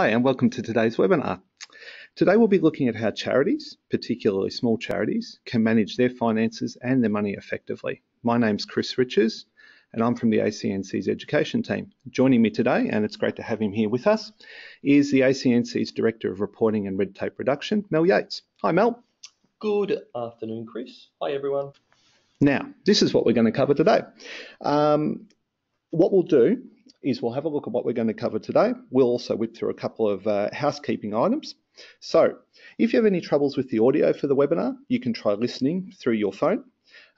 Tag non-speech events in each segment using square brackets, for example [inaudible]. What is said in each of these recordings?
Hi and welcome to today's webinar. Today we'll be looking at how charities, particularly small charities, can manage their finances and their money effectively. My name's Chris Riches and I'm from the ACNC's education team. Joining me today, and it's great to have him here with us, is the ACNC's Director of Reporting and Red Tape Reduction, Mel Yates. Hi Mel. Good afternoon, Chris. Hi everyone. Now, this is what we're going to cover today. Um, what we'll do is we'll have a look at what we're going to cover today. We'll also whip through a couple of uh, housekeeping items. So if you have any troubles with the audio for the webinar, you can try listening through your phone.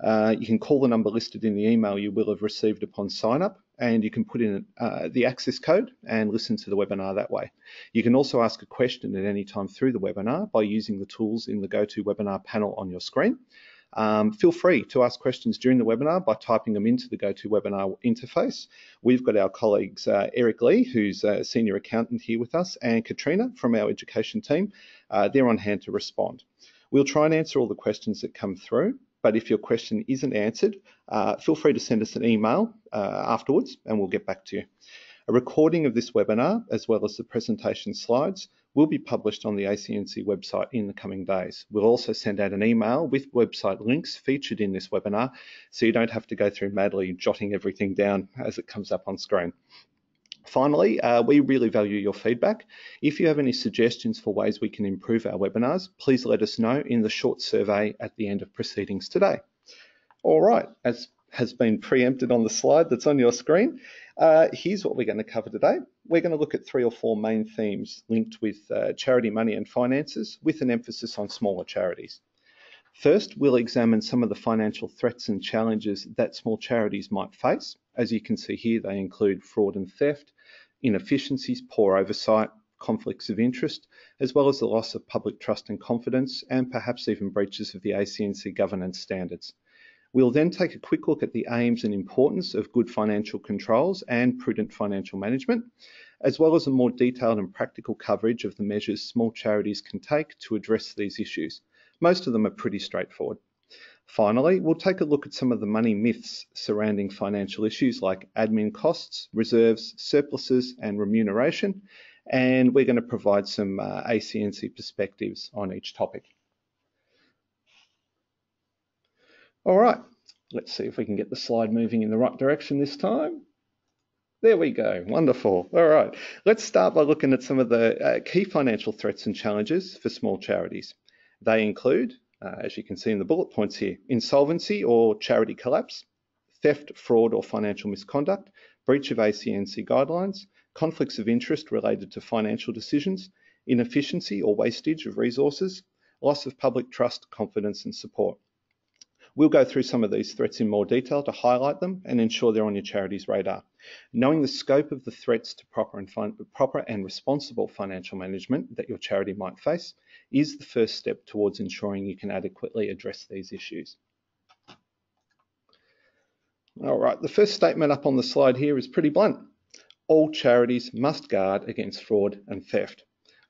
Uh, you can call the number listed in the email you will have received upon sign up and you can put in uh, the access code and listen to the webinar that way. You can also ask a question at any time through the webinar by using the tools in the GoToWebinar panel on your screen. Um, feel free to ask questions during the webinar by typing them into the GoToWebinar interface. We've got our colleagues uh, Eric Lee, who's a senior accountant here with us, and Katrina from our education team. Uh, they're on hand to respond. We'll try and answer all the questions that come through, but if your question isn't answered, uh, feel free to send us an email uh, afterwards and we'll get back to you. A recording of this webinar, as well as the presentation slides, will be published on the ACNC website in the coming days. We'll also send out an email with website links featured in this webinar, so you don't have to go through madly jotting everything down as it comes up on screen. Finally, uh, we really value your feedback. If you have any suggestions for ways we can improve our webinars, please let us know in the short survey at the end of proceedings today. All right, as has been preempted on the slide that's on your screen. Uh, here's what we're going to cover today. We're going to look at three or four main themes linked with uh, charity money and finances with an emphasis on smaller charities. First, we'll examine some of the financial threats and challenges that small charities might face. As you can see here, they include fraud and theft, inefficiencies, poor oversight, conflicts of interest, as well as the loss of public trust and confidence, and perhaps even breaches of the ACNC governance standards. We'll then take a quick look at the aims and importance of good financial controls and prudent financial management, as well as a more detailed and practical coverage of the measures small charities can take to address these issues. Most of them are pretty straightforward. Finally, we'll take a look at some of the money myths surrounding financial issues like admin costs, reserves, surpluses, and remuneration. And we're going to provide some uh, ACNC perspectives on each topic. All right, let's see if we can get the slide moving in the right direction this time. There we go, wonderful. All right, let's start by looking at some of the uh, key financial threats and challenges for small charities. They include, uh, as you can see in the bullet points here, insolvency or charity collapse, theft, fraud or financial misconduct, breach of ACNC guidelines, conflicts of interest related to financial decisions, inefficiency or wastage of resources, loss of public trust, confidence and support. We'll go through some of these threats in more detail to highlight them and ensure they're on your charity's radar. Knowing the scope of the threats to proper and, proper and responsible financial management that your charity might face is the first step towards ensuring you can adequately address these issues. All right, the first statement up on the slide here is pretty blunt. All charities must guard against fraud and theft.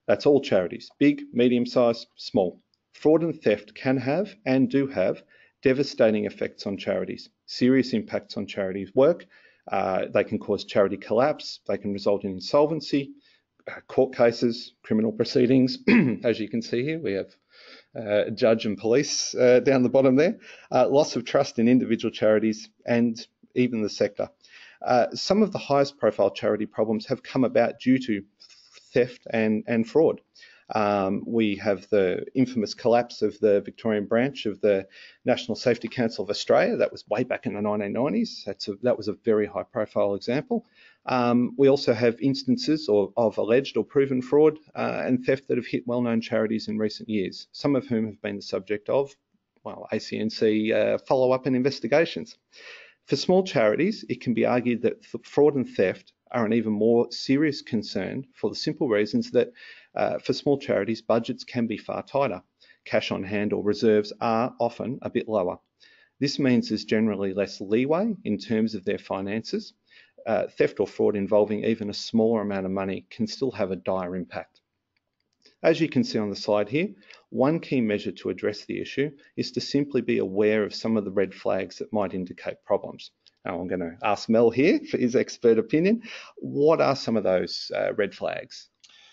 That's all charities, big, medium sized, small. Fraud and theft can have and do have devastating effects on charities, serious impacts on charities' work. Uh, they can cause charity collapse, they can result in insolvency, uh, court cases, criminal proceedings. [clears throat] As you can see here, we have uh, judge and police uh, down the bottom there, uh, loss of trust in individual charities and even the sector. Uh, some of the highest profile charity problems have come about due to theft and, and fraud. Um, we have the infamous collapse of the Victorian branch of the National Safety Council of Australia. That was way back in the 1990s. That's a, that was a very high profile example. Um, we also have instances of, of alleged or proven fraud uh, and theft that have hit well-known charities in recent years, some of whom have been the subject of, well, ACNC uh, follow-up and investigations. For small charities, it can be argued that fraud and theft are an even more serious concern for the simple reasons that uh, for small charities, budgets can be far tighter. Cash on hand or reserves are often a bit lower. This means there's generally less leeway in terms of their finances. Uh, theft or fraud involving even a smaller amount of money can still have a dire impact. As you can see on the slide here, one key measure to address the issue is to simply be aware of some of the red flags that might indicate problems. Now I'm going to ask Mel here for his expert opinion. What are some of those uh, red flags?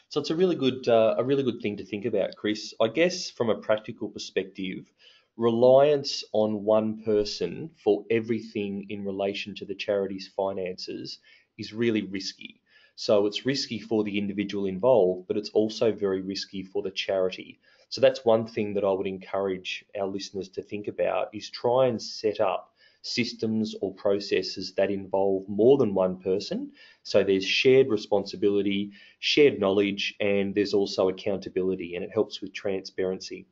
So it's a really good uh, a really good thing to think about, Chris. I guess from a practical perspective, reliance on one person for everything in relation to the charity's finances is really risky. So it's risky for the individual involved, but it's also very risky for the charity. So that's one thing that I would encourage our listeners to think about is try and set up systems or processes that involve more than one person. So there's shared responsibility, shared knowledge, and there's also accountability, and it helps with transparency.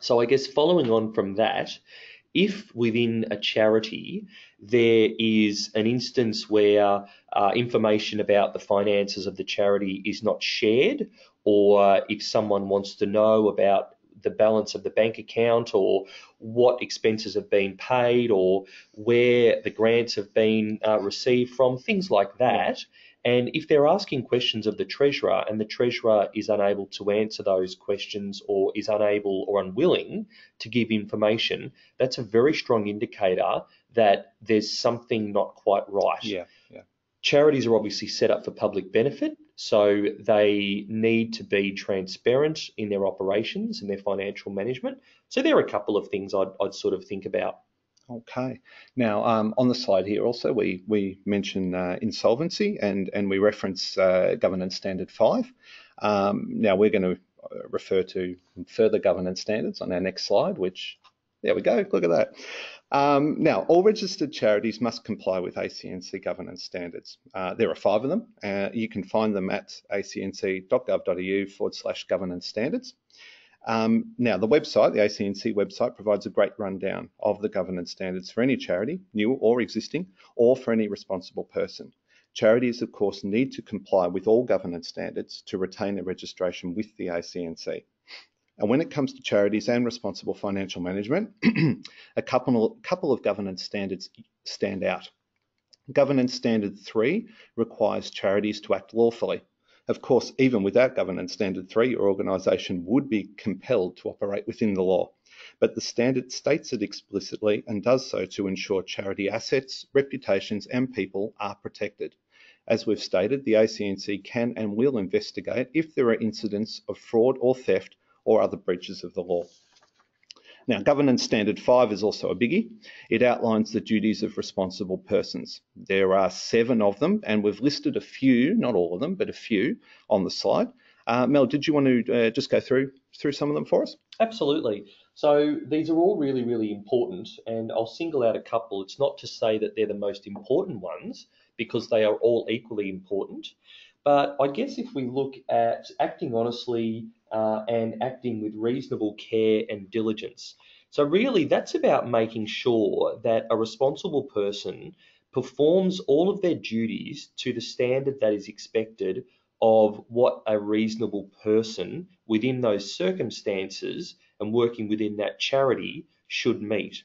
So I guess following on from that, if within a charity there is an instance where uh, information about the finances of the charity is not shared, or if someone wants to know about the balance of the bank account or what expenses have been paid or where the grants have been uh, received from, things like that. And if they're asking questions of the treasurer and the treasurer is unable to answer those questions or is unable or unwilling to give information, that's a very strong indicator that there's something not quite right. Yeah, yeah. Charities are obviously set up for public benefit, so they need to be transparent in their operations and their financial management. So there are a couple of things I'd, I'd sort of think about. Okay. Now, um, on the slide here also, we, we mention uh, insolvency and, and we reference uh, Governance Standard 5. Um, now, we're going to refer to further governance standards on our next slide, which, there we go, look at that. Um, now, all registered charities must comply with ACNC governance standards. Uh, there are five of them. Uh, you can find them at acnc.gov.au forward slash governance standards. Um, now, the website, the ACNC website, provides a great rundown of the governance standards for any charity, new or existing, or for any responsible person. Charities, of course, need to comply with all governance standards to retain their registration with the ACNC. And when it comes to charities and responsible financial management, [clears throat] a couple, couple of governance standards stand out. Governance Standard 3 requires charities to act lawfully. Of course, even without Governance Standard 3, your organisation would be compelled to operate within the law. But the standard states it explicitly and does so to ensure charity assets, reputations, and people are protected. As we've stated, the ACNC can and will investigate if there are incidents of fraud or theft or other breaches of the law. Now, Governance Standard 5 is also a biggie. It outlines the duties of responsible persons. There are seven of them, and we've listed a few, not all of them, but a few on the slide. Uh, Mel, did you want to uh, just go through through some of them for us? Absolutely. So these are all really, really important, and I'll single out a couple. It's not to say that they're the most important ones, because they are all equally important. But I guess if we look at acting honestly uh, and acting with reasonable care and diligence. So, really, that's about making sure that a responsible person performs all of their duties to the standard that is expected of what a reasonable person within those circumstances and working within that charity should meet.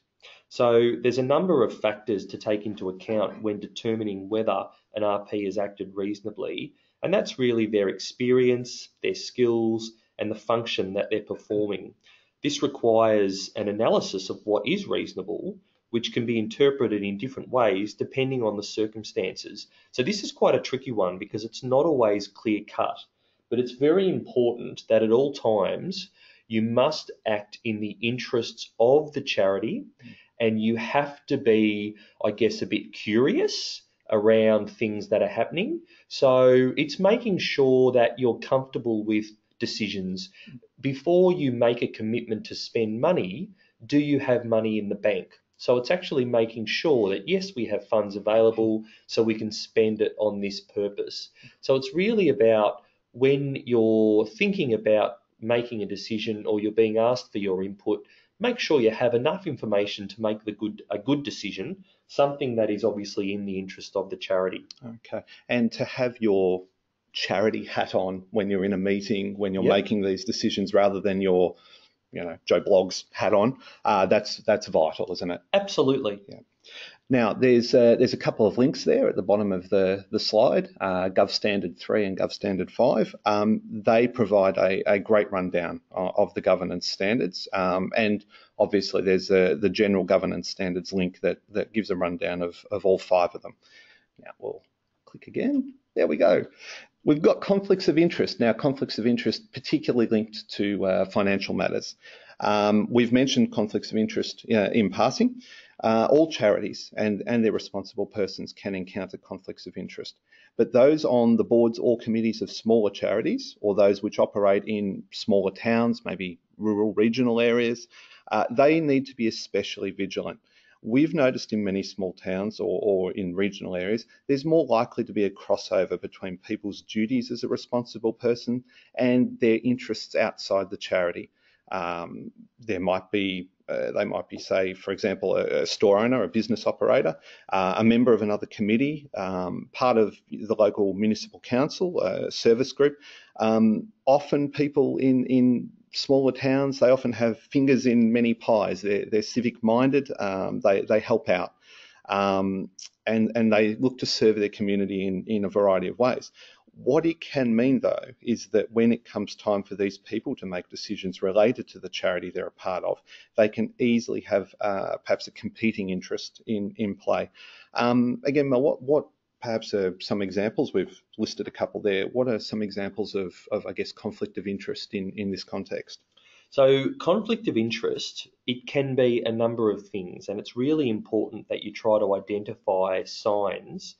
So there's a number of factors to take into account when determining whether an RP has acted reasonably, and that's really their experience, their skills, and the function that they're performing. This requires an analysis of what is reasonable, which can be interpreted in different ways depending on the circumstances. So, this is quite a tricky one because it's not always clear cut, but it's very important that at all times you must act in the interests of the charity and you have to be, I guess, a bit curious around things that are happening. So, it's making sure that you're comfortable with decisions. Before you make a commitment to spend money, do you have money in the bank? So it's actually making sure that yes, we have funds available so we can spend it on this purpose. So it's really about when you're thinking about making a decision or you're being asked for your input, make sure you have enough information to make the good a good decision, something that is obviously in the interest of the charity. Okay. And to have your charity hat on when you're in a meeting, when you're yep. making these decisions, rather than your, you know, Joe Bloggs hat on. Uh, that's that's vital, isn't it? Absolutely. Yeah. Now, there's a, there's a couple of links there at the bottom of the, the slide, uh, Gov Standard 3 and Gov Standard 5. Um, they provide a, a great rundown of the governance standards. Um, and obviously, there's a, the general governance standards link that, that gives a rundown of, of all five of them. Now, we'll click again. There we go. We've got conflicts of interest. Now, conflicts of interest particularly linked to uh, financial matters. Um, we've mentioned conflicts of interest uh, in passing. Uh, all charities and, and their responsible persons can encounter conflicts of interest. But those on the boards or committees of smaller charities or those which operate in smaller towns, maybe rural regional areas, uh, they need to be especially vigilant. We've noticed in many small towns or, or, in regional areas, there's more likely to be a crossover between people's duties as a responsible person and their interests outside the charity. Um, there might be uh, they might be, say, for example, a, a store owner, a business operator, uh, a member of another committee, um, part of the local municipal council, a service group. Um, often people in, in smaller towns, they often have fingers in many pies. They're, they're civic minded, um, they, they help out. Um, and, and they look to serve their community in, in a variety of ways. What it can mean, though, is that when it comes time for these people to make decisions related to the charity they're a part of, they can easily have uh, perhaps a competing interest in in play. Um, again, Mel, what what perhaps are some examples? We've listed a couple there. What are some examples of, of I guess, conflict of interest in in this context? So, conflict of interest, it can be a number of things, and it's really important that you try to identify signs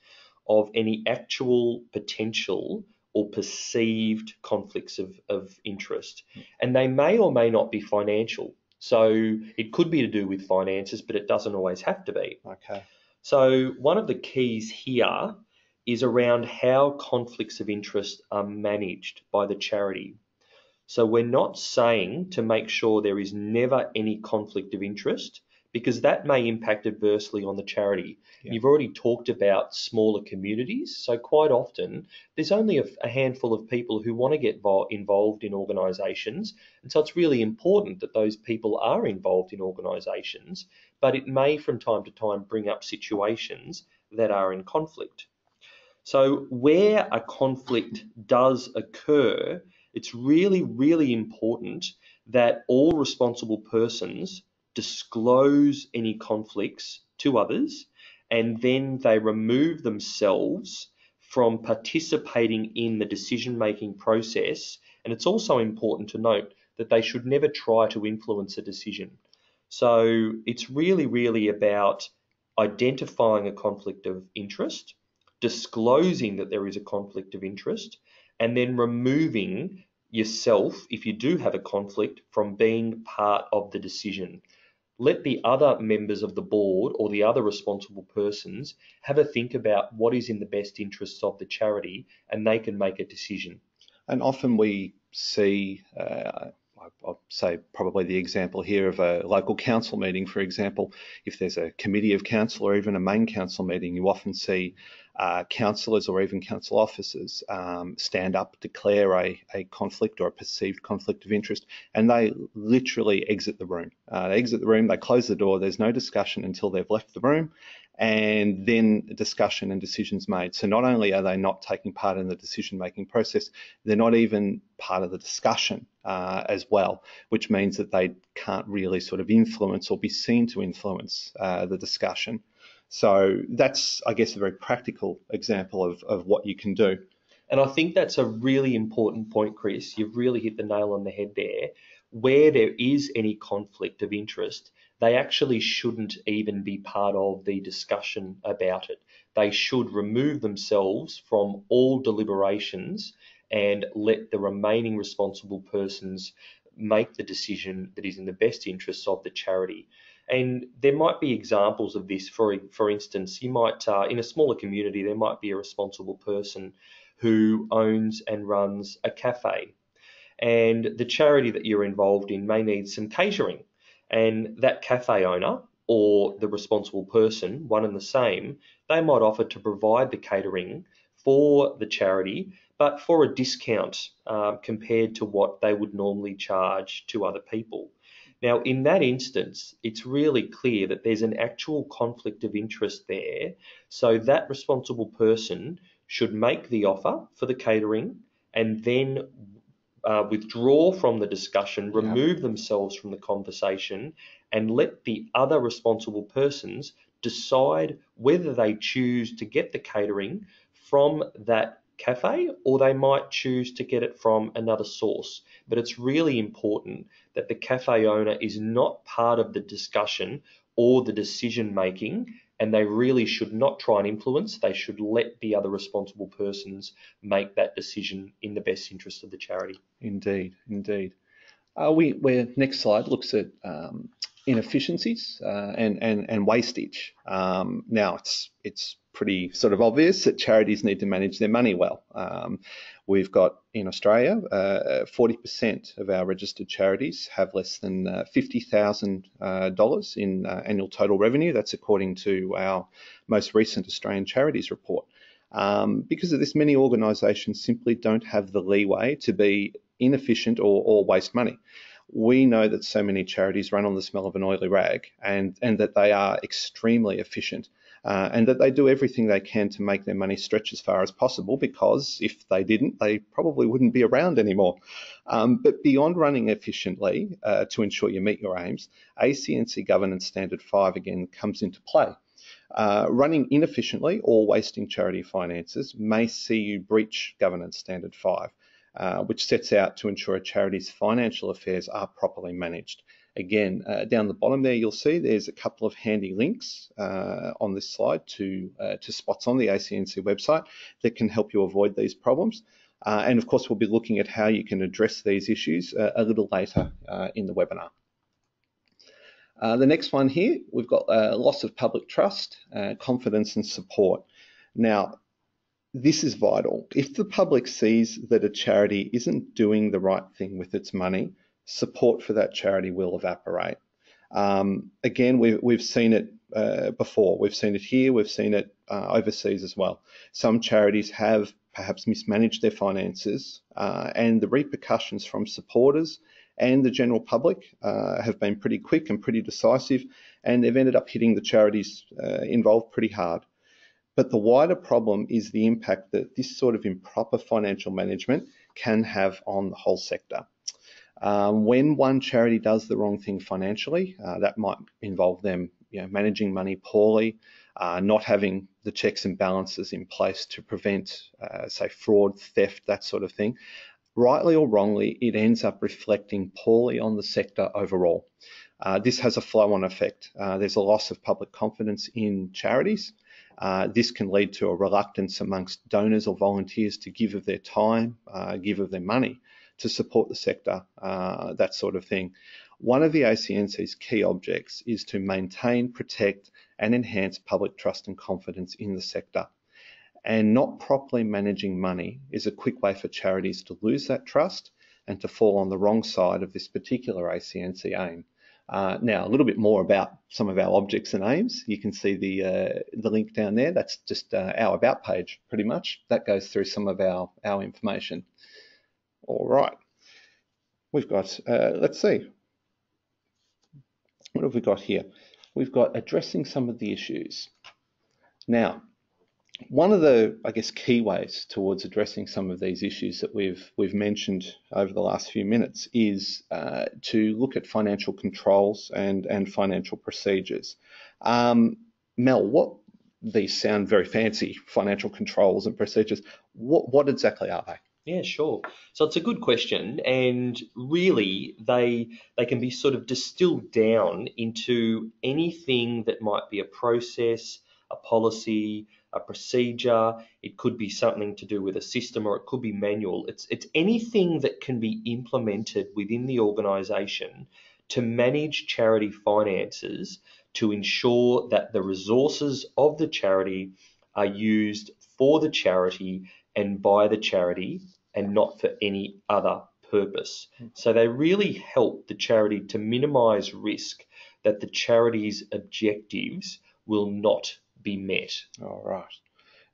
of any actual potential or perceived conflicts of, of interest. And they may or may not be financial. So it could be to do with finances, but it doesn't always have to be. Okay. So one of the keys here is around how conflicts of interest are managed by the charity. So we're not saying to make sure there is never any conflict of interest because that may impact adversely on the charity. Yeah. You've already talked about smaller communities, so quite often there's only a, a handful of people who want to get vo- involved in organisations, and so it's really important that those people are involved in organisations, but it may from time to time bring up situations that are in conflict. So, where a conflict does occur, it's really, really important that all responsible persons disclose any conflicts to others, and then they remove themselves from participating in the decision making process. And it's also important to note that they should never try to influence a decision. So it's really, really about identifying a conflict of interest, disclosing that there is a conflict of interest, and then removing yourself, if you do have a conflict, from being part of the decision let the other members of the board or the other responsible persons have a think about what is in the best interests of the charity and they can make a decision. And often we see, uh, I'll say probably the example here of a local council meeting, for example, if there's a committee of council or even a main council meeting, you often see uh, councillors or even council officers um, stand up, declare a, a conflict or a perceived conflict of interest, and they literally exit the room. Uh, they exit the room, they close the door, there's no discussion until they've left the room, and then discussion and decisions made. So not only are they not taking part in the decision making process, they're not even part of the discussion uh, as well, which means that they can't really sort of influence or be seen to influence uh, the discussion. So that's, I guess, a very practical example of, of what you can do. And I think that's a really important point, Chris. You've really hit the nail on the head there. Where there is any conflict of interest, they actually shouldn't even be part of the discussion about it. They should remove themselves from all deliberations and let the remaining responsible persons make the decision that is in the best interests of the charity. And there might be examples of this. For for instance, you might uh, in a smaller community there might be a responsible person who owns and runs a cafe, and the charity that you're involved in may need some catering, and that cafe owner or the responsible person, one and the same, they might offer to provide the catering for the charity, but for a discount uh, compared to what they would normally charge to other people. Now, in that instance, it's really clear that there's an actual conflict of interest there. So that responsible person should make the offer for the catering and then uh, withdraw from the discussion, remove yeah. themselves from the conversation, and let the other responsible persons decide whether they choose to get the catering from that cafe or they might choose to get it from another source. But it's really important that the cafe owner is not part of the discussion or the decision making and they really should not try and influence. They should let the other responsible persons make that decision in the best interest of the charity. Indeed, indeed. Uh, we, next slide looks at um, inefficiencies uh, and, and, and wastage. Um, now it's it's pretty sort of obvious that charities need to manage their money well. Um, we've got in Australia, uh, 40% of our registered charities have less than uh, $50,000 uh, in uh, annual total revenue. That's according to our most recent Australian Charities report. Um, because of this, many organisations simply don't have the leeway to be inefficient or, or waste money we know that so many charities run on the smell of an oily rag and, and that they are extremely efficient uh, and that they do everything they can to make their money stretch as far as possible because if they didn't, they probably wouldn't be around anymore. Um, but beyond running efficiently uh, to ensure you meet your aims, ACNC Governance Standard 5 again comes into play. Uh, running inefficiently or wasting charity finances may see you breach Governance Standard 5. Uh, which sets out to ensure a charity's financial affairs are properly managed. Again, uh, down the bottom there, you'll see there's a couple of handy links uh, on this slide to, uh, to spots on the ACNC website that can help you avoid these problems. Uh, and of course, we'll be looking at how you can address these issues uh, a little later in the webinar. the next one here, we've got loss of public trust, confidence and support. Now, this is vital. If the public sees that a charity isn't doing the right thing with its money, support for that charity will evaporate. Um, again, we've, we've seen it uh, before. We've seen it here, we've seen it uh, overseas as well. Some charities have perhaps mismanaged their finances, uh, and the repercussions from supporters and the general public uh, have been pretty quick and pretty decisive, and they've ended up hitting the charities uh, involved pretty hard. But the wider problem is the impact that this sort of improper financial management can have on the whole sector. Um, when one charity does the wrong thing financially, uh, that might involve them you know, managing money poorly, uh, not having the checks and balances in place to prevent, uh, say, fraud, theft, that sort of thing. Rightly or wrongly, it ends up reflecting poorly on the sector overall. Uh, this has a flow on effect. Uh, there's a loss of public confidence in charities. Uh, this can lead to a reluctance amongst donors or volunteers to give of their time, give of their money to support the sector, uh, that sort of thing. One of the ACNC's key objects is to maintain, protect, and enhance public trust and confidence in the sector. And not properly managing money is a quick way for charities to lose that trust and to fall on the wrong side of this particular ACNC aim. Uh, now, a little bit more about some of our objects and aims. You can see the uh, the link down there. That's just uh, our about page, pretty much. That goes through some of our, our information. All right. We've got, uh, let's see. What have we got here? We've got addressing some of the issues. Now, one of the, I guess, key ways towards addressing some of these issues that we've we've mentioned over the last few minutes is uh, to look at financial controls and and financial procedures. Um, Mel, what these sound very fancy financial controls and procedures. What what exactly are they? Yeah, sure. So it's a good question, and really they they can be sort of distilled down into anything that might be a process, a policy, a procedure. It could be something to do with a system, or it could be manual. It's it's anything that can be implemented within the organisation to manage charity finances to ensure that the resources of the charity are used for the charity and by the charity and not for any other purpose. So they really help the charity to minimize risk that the charity's objectives will not be met. All right.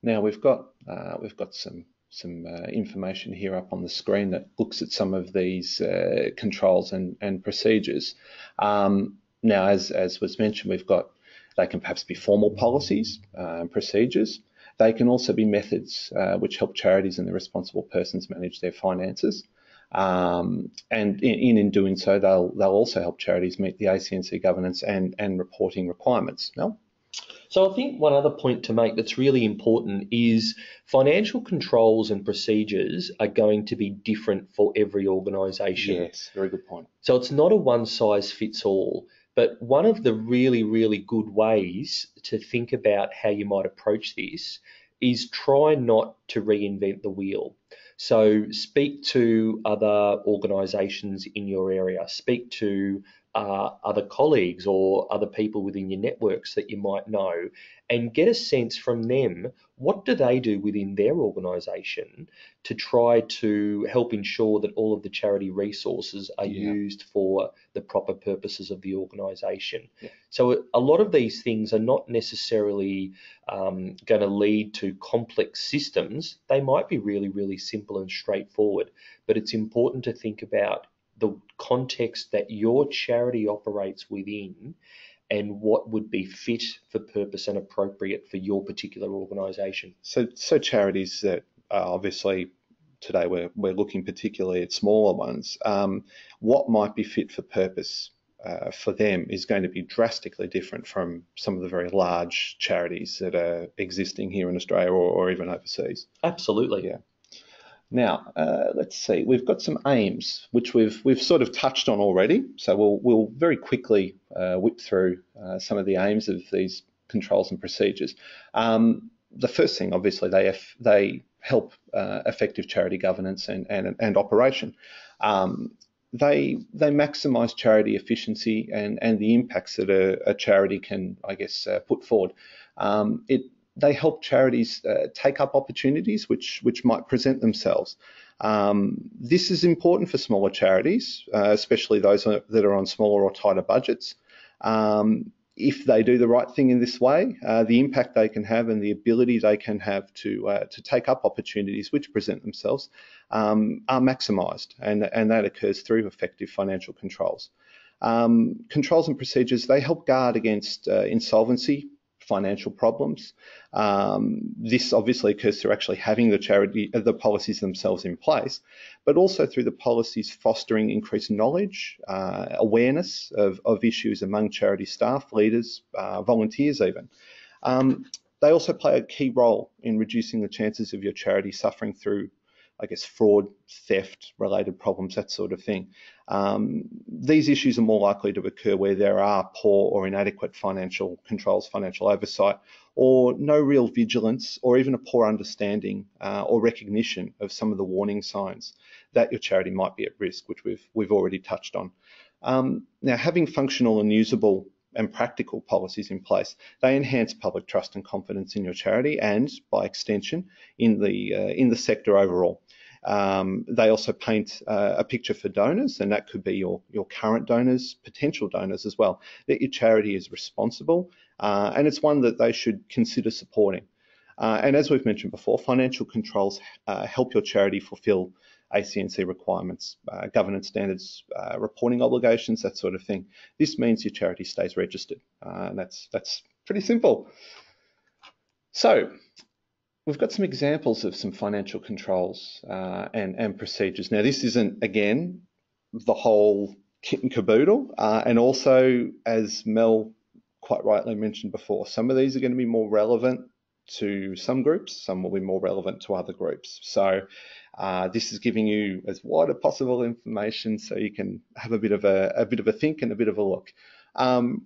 Now we've got uh, we've got some some uh, information here up on the screen that looks at some of these uh, controls and, and procedures. Um, now, as, as was mentioned, we've got they can perhaps be formal policies uh, and procedures. They can also be methods uh, which help charities and the responsible persons manage their finances. Um, and in, in doing so, they'll, they'll also help charities meet the ACNC governance and, and reporting requirements. No? So I think one other point to make that's really important is financial controls and procedures are going to be different for every organisation. Yes, very good point. So it's not a one size fits all. But one of the really, really good ways to think about how you might approach this is try not to reinvent the wheel. So speak to other organisations in your area, speak to uh, other colleagues or other people within your networks that you might know and get a sense from them what do they do within their organisation to try to help ensure that all of the charity resources are yeah. used for the proper purposes of the organisation. Yeah. So a lot of these things are not necessarily um, going to lead to complex systems. They might be really, really simple and straightforward, but it's important to think about the context that your charity operates within and what would be fit for purpose and appropriate for your particular organisation. So, so charities that obviously today we're, we're looking particularly at smaller ones. Um, what might be fit for purpose uh, for them is going to be drastically different from some of the very large charities that are existing here in Australia or, or even overseas. Absolutely. Yeah. Now, uh, let's see. We've got some aims, which we've we've sort of touched on already. So we'll we'll very quickly uh, whip through uh, some of the aims of these controls and procedures. Um, the first thing, obviously, they they help uh, effective charity governance and and, and operation. Um, they they maximise charity efficiency and and the impacts that a, a charity can, I guess, uh, put forward. Um, it they help charities uh, take up opportunities which which might present themselves. Um, this is important for smaller charities, uh, especially those that are on smaller or tighter budgets. Um, if they do the right thing in this way, uh, the impact they can have and the ability they can have to uh, to take up opportunities which present themselves um, are maximised, and and that occurs through effective financial controls. Um, controls and procedures they help guard against uh, insolvency, financial problems. Um, this obviously occurs through actually having the charity, uh, the policies themselves in place, but also through the policies fostering increased knowledge, uh, awareness of, of, issues among charity staff, leaders, uh, volunteers even. Um, they also play a key role in reducing the chances of your charity suffering through I guess, fraud, theft related problems, that sort of thing. Um, these issues are more likely to occur where there are poor or inadequate financial controls, financial oversight, or no real vigilance, or even a poor understanding uh, or recognition of some of the warning signs that your charity might be at risk, which we've we've already touched on. Um, now, having functional and usable and practical policies in place, they enhance public trust and confidence in your charity and, by extension, in the uh, in the sector overall. Um, they also paint uh, a picture for donors, and that could be your, your current donors, potential donors as well, that your charity is responsible uh, and it's one that they should consider supporting. Uh, and as we've mentioned before, financial controls uh, help your charity fulfill ACNC requirements, uh, governance standards, uh, reporting obligations, that sort of thing. This means your charity stays registered, and that's that's pretty simple. So we've got some examples of some financial controls uh, and, and procedures. Now, this isn't, again, the whole kit and caboodle. Uh, and also, as Mel quite rightly mentioned before, some of these are going to be more relevant to some groups, some will be more relevant to other groups. So uh, this is giving you as wide as possible information so you can have a bit of a, a bit of a think and a bit of a look. Um,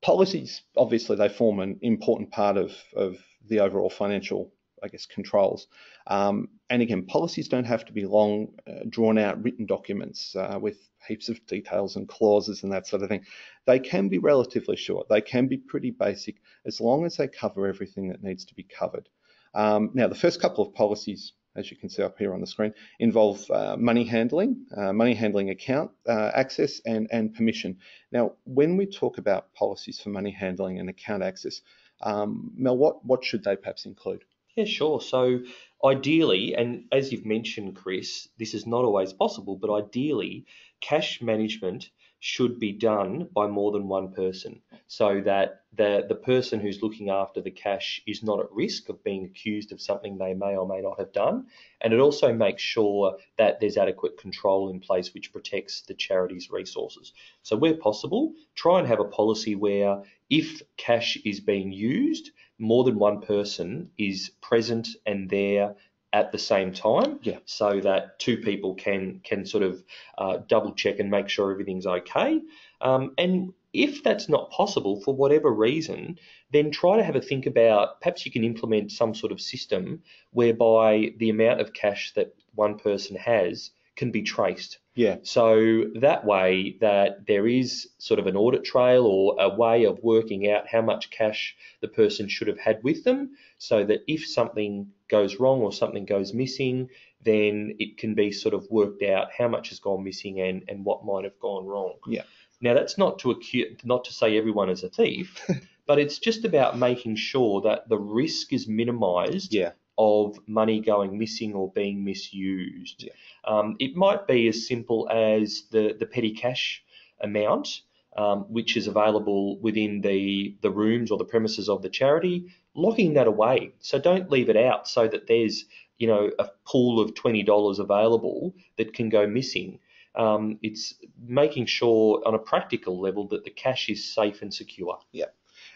policies, obviously, they form an important part of, of the overall financial, I guess, controls. Um, and again, policies don't have to be long, uh, drawn out written documents uh, with heaps of details and clauses and that sort of thing. They can be relatively short. They can be pretty basic as long as they cover everything that needs to be covered. Um, now, the first couple of policies as you can see up here on the screen, involve uh, money handling, uh, money handling account uh, access and, and permission. Now, when we talk about policies for money handling and account access, um, Mel, what, what should they perhaps include? Yeah, sure. So ideally, and as you've mentioned, Chris, this is not always possible, but ideally, cash management should be done by more than one person so that the, the person who's looking after the cash is not at risk of being accused of something they may or may not have done. And it also makes sure that there's adequate control in place which protects the charity's resources. So, where possible, try and have a policy where if cash is being used, more than one person is present and there at the same time, yeah. so that two people can can sort of uh, double check and make sure everything's okay. Um, and if that's not possible for whatever reason, then try to have a think about perhaps you can implement some sort of system whereby the amount of cash that one person has can be traced. Yeah. So that way that there is sort of an audit trail or a way of working out how much cash the person should have had with them so that if something goes wrong or something goes missing, then it can be sort of worked out how much has gone missing and, and what might have gone wrong. Yeah. Now that's not to acute, not to say everyone is a thief, [laughs] but it's just about making sure that the risk is minimised Yeah. Of money going missing or being misused. Yeah. Um, it might be as simple as the, the petty cash amount, um, which is available within the, the rooms or the premises of the charity, locking that away. So don't leave it out so that there's you know a pool of $20 available that can go missing. Um, it's making sure on a practical level that the cash is safe and secure.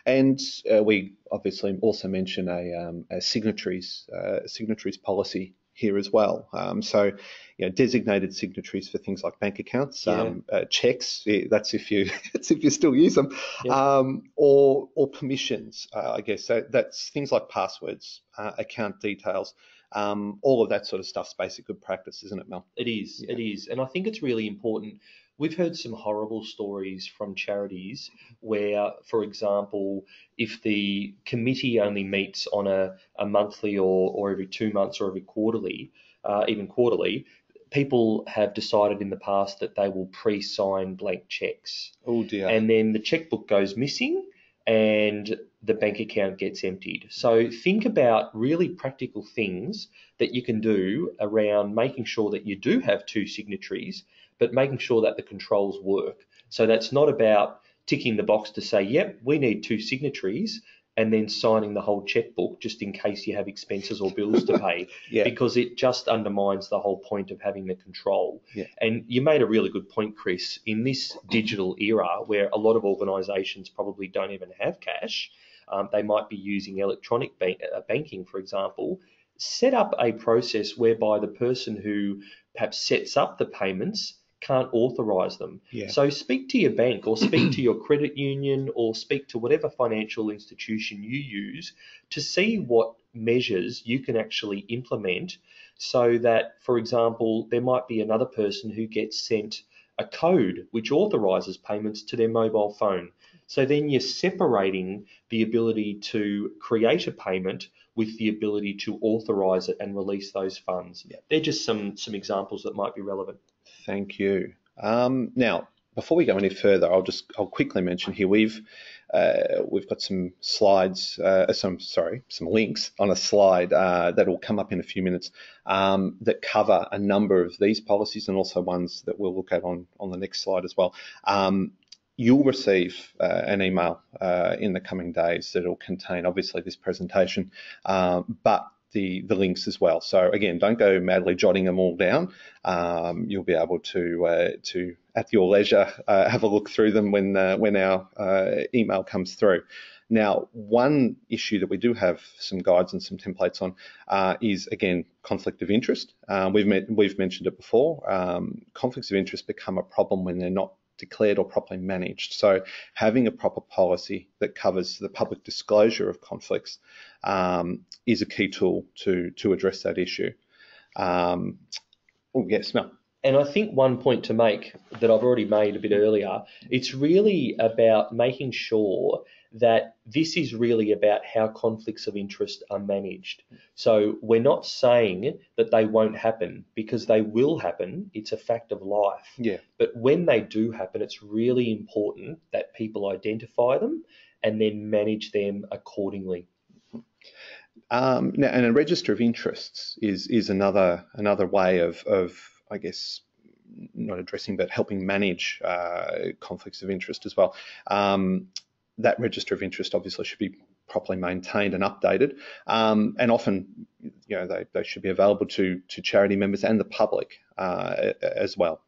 And uh, we obviously also mention a, um, a signatories uh, signatories policy here as well. Um, so, you know, designated signatories for things like bank accounts, Yeah. um, uh, checks. That's if you [laughs] that's if you still use them, Yeah. um, or or permissions. Uh, I guess so that's things like passwords, uh, account details. Um, all of that sort of stuff's basic good practice, isn't it, Mel? It is, Yeah. it is. And I think it's really important. We've heard some horrible stories from charities where, for example, if the committee only meets on a, a monthly or, or every two months or every quarterly, uh, even quarterly, people have decided in the past that they will pre sign blank checks. Oh dear. And then the checkbook goes missing and the bank account gets emptied. So think about really practical things that you can do around making sure that you do have two signatories, but making sure that the controls work. So that's not about ticking the box to say, yep, we need two signatories, and then signing the whole checkbook just in case you have expenses or bills to pay, [laughs] yeah. because it just undermines the whole point of having the control. Yeah. And you made a really good point, Chris. In this digital era where a lot of organisations probably don't even have cash, um, they might be using electronic bank, uh, banking, for example. Set up a process whereby the person who perhaps sets up the payments can't authorise them. Yeah. So speak to your bank or speak to your credit union or speak to whatever financial institution you use to see what measures you can actually implement so that, for example, there might be another person who gets sent a code which authorizes payments to their mobile phone. So then you're separating the ability to create a payment with the ability to authorize it and release those funds. Yeah. They're just some some examples that might be relevant. Thank you. Um, now, before we go any further, I'll just I'll quickly mention here we've uh, we've got some slides, uh, some sorry, some links on a slide uh, that will come up in a few minutes um, that cover a number of these policies and also ones that we'll look at on on the next slide as well. Um, you'll receive uh, an email uh, in the coming days that will contain obviously this presentation, um, but the, the links as well. So again, don't go madly jotting them all down. Um, you'll be able to uh, to at your leisure uh, have a look through them when uh, when our uh, email comes through. Now, one issue that we do have some guides and some templates on uh, is again conflict of interest. Uh, we've met, we've mentioned it before. Um, conflicts of interest become a problem when they're not declared or properly managed. So having a proper policy that covers the public disclosure of conflicts um, is a key tool to to address that issue. Um, oh yes, Mel. And I think one point to make that I've already made a bit earlier, it's really about making sure that this is really about how conflicts of interest are managed. So we're not saying that they won't happen because they will happen. It's a fact of life. Yeah. But when they do happen, it's really important that people identify them and then manage them accordingly. Um, now, and a register of interests is is another another way of of I guess not addressing, but helping manage uh, conflicts of interest as well. Um, that register of interest obviously should be properly maintained and updated, um, and often, you know, they, they should be available to to charity members and the public uh, as well.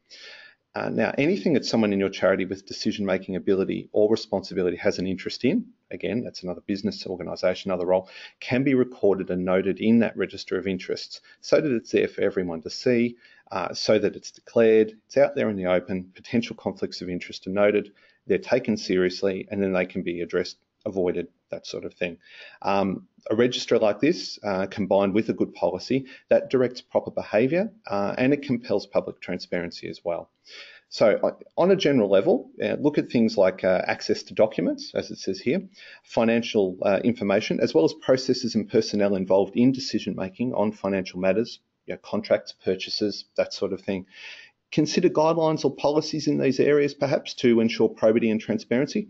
Uh, now, anything that someone in your charity with decision making ability or responsibility has an interest in, again, that's another business, organisation, another role, can be recorded and noted in that register of interests so that it's there for everyone to see, uh, so that it's declared, it's out there in the open, potential conflicts of interest are noted, they're taken seriously, and then they can be addressed, avoided, that sort of thing. Um, a register like this, uh, combined with a good policy, that directs proper behaviour uh, and it compels public transparency as well. So on a general level, uh, look at things like uh, access to documents, as it says here, financial uh, information, as well as processes and personnel involved in decision making on financial matters, you know, contracts, purchases, that sort of thing. Consider guidelines or policies in these areas, perhaps, to ensure probity and transparency.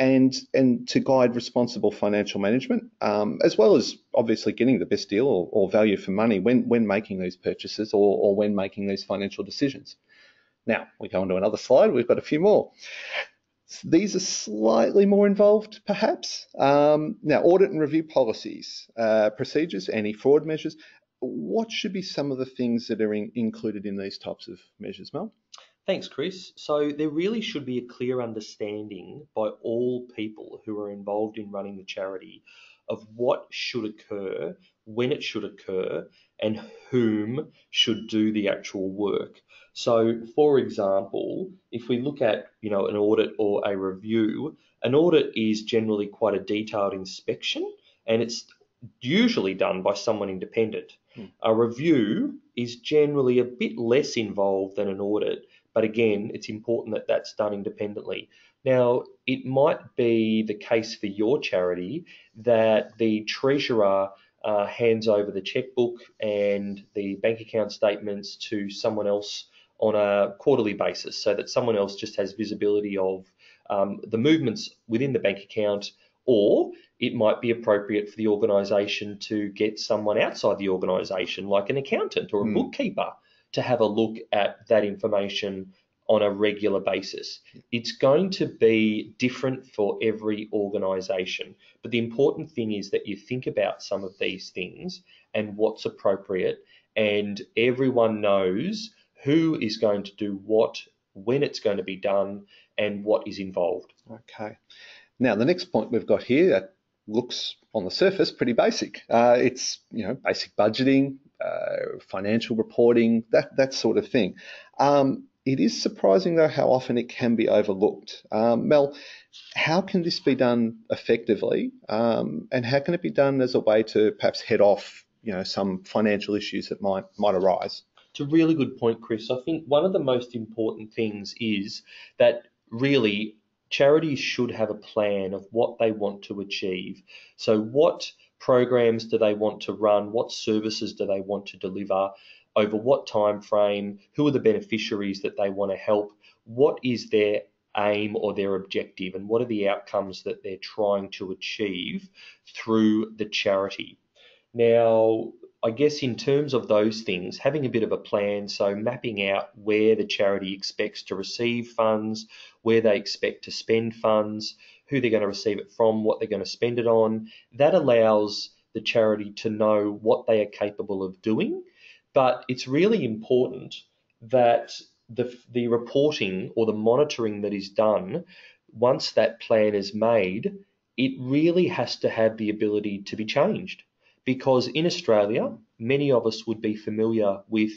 And, and to guide responsible financial management, um, as well as obviously getting the best deal or, or, value for money when, when making these purchases or, or when making these financial decisions. Now, we go on to another slide. We've got a few more. These are slightly more involved, perhaps. Um, now, audit and review policies, uh, procedures, any fraud measures. What should be some of the things that are in, included in these types of measures, Mel? Thanks, Chris. So there really should be a clear understanding by all people who are involved in running the charity of what should occur, when it should occur, and whom should do the actual work. So, for example, if we look at you know an audit or a review, an audit is generally quite a detailed inspection, and it's usually done by someone independent. A review is generally a bit less involved than an audit, but again, it's important that that's done independently. Now, it might be the case for your charity that the treasurer uh, hands over the checkbook and the bank account statements to someone else on a quarterly basis so that someone else just has visibility of um, the movements within the bank account, or it might be appropriate for the organisation to get someone outside the organisation, like an accountant or a mm. bookkeeper, to have a look at that information on a regular basis. It's going to be different for every organisation, but the important thing is that you think about some of these things and what's appropriate, and everyone knows who is going to do what, when it's going to be done, and what is involved. Okay. Now, the next point we've got here looks on the surface pretty basic. Uh, it's you know basic budgeting, uh, financial reporting, that that sort of thing. Um, it is surprising, though, how often it can be overlooked. Um, Mel, how can this be done effectively, um, and how can it be done as a way to perhaps head off, you know, some financial issues that might might arise? It's a really good point, Chris. I think one of the most important things is that really charities should have a plan of what they want to achieve. So, what programs do they want to run? What services do they want to deliver? over what time frame, who are the beneficiaries that they want to help, what is their aim or their objective, and what are the outcomes that they're trying to achieve through the charity. Now, I guess in terms of those things, having a bit of a plan, so mapping out where the charity expects to receive funds, where they expect to spend funds, who they're going to receive it from, what they're going to spend it on, that allows the charity to know what they are capable of doing but it's really important that the, the reporting or the monitoring that is done once that plan is made, it really has to have the ability to be changed. Because in Australia, many of us would be familiar with